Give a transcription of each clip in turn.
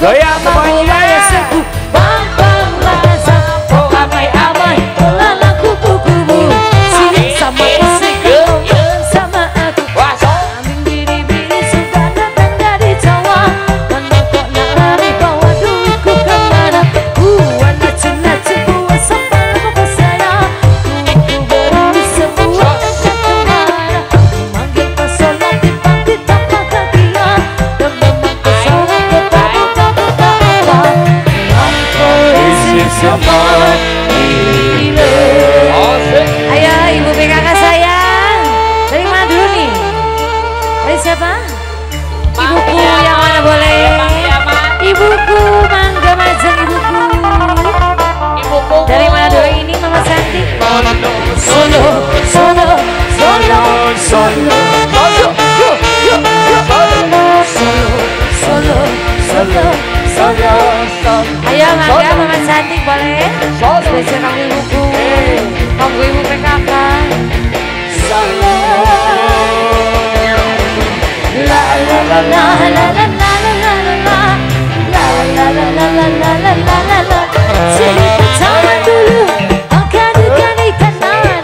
可以啊不亏 Malaysia kami buku Om ibu PKK. Solo La la la la la la la la la la la La la la la la la la la la la Cerita zaman dulu Akan dukan dia naga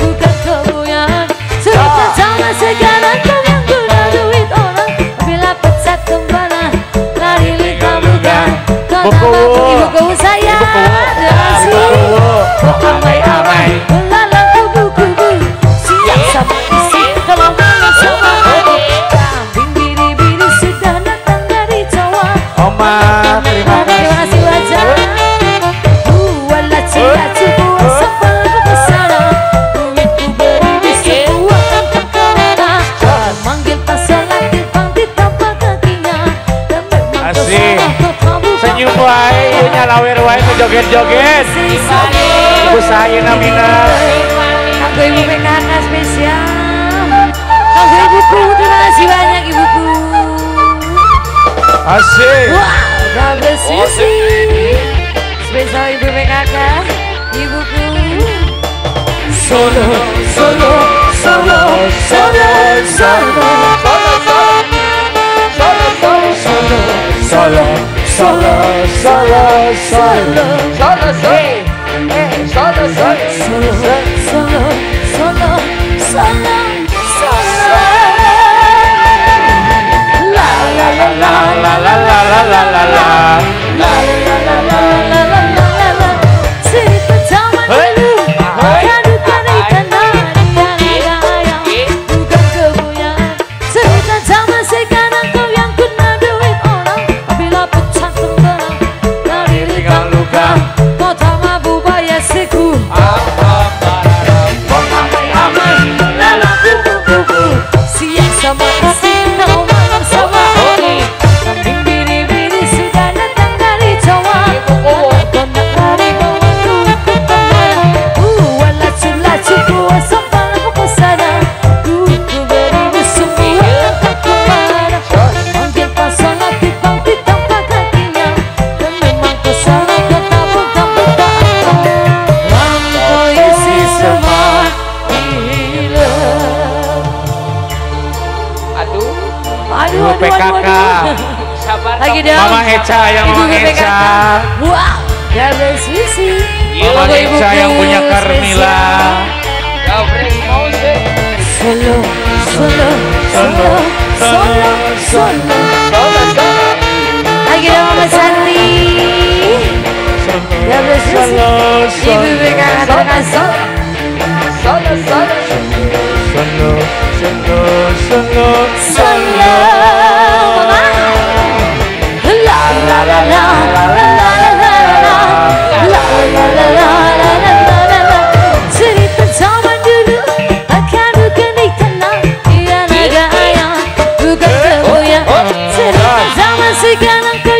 Bukan kau yang Cerita zaman sekarang joget-joget. Ibu saya namina Aku ibu PKK spesial. Aku ibuku terima kasih banyak ibuku. Asik. Wah double sisi. Oh, spesial ibu PKK Ibuku. Solo, solo, solo, solo, solo. Sala, sala, sala, sala, só. PKK. Lagi dong. Mama Eca yang Ibu Mama Eca. Wow. Gabriel Mama Eca yang punya Carmila. Solo, Solo, solo, solo, solo, solo, solo. Sekarang kau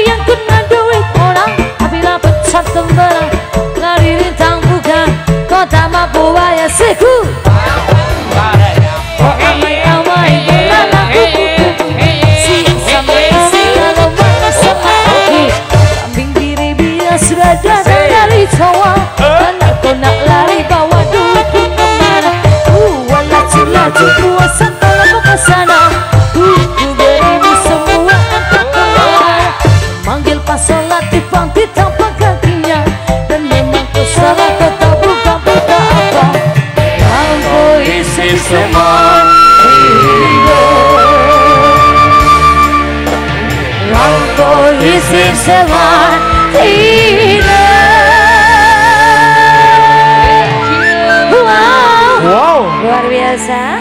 Wow. luar biasa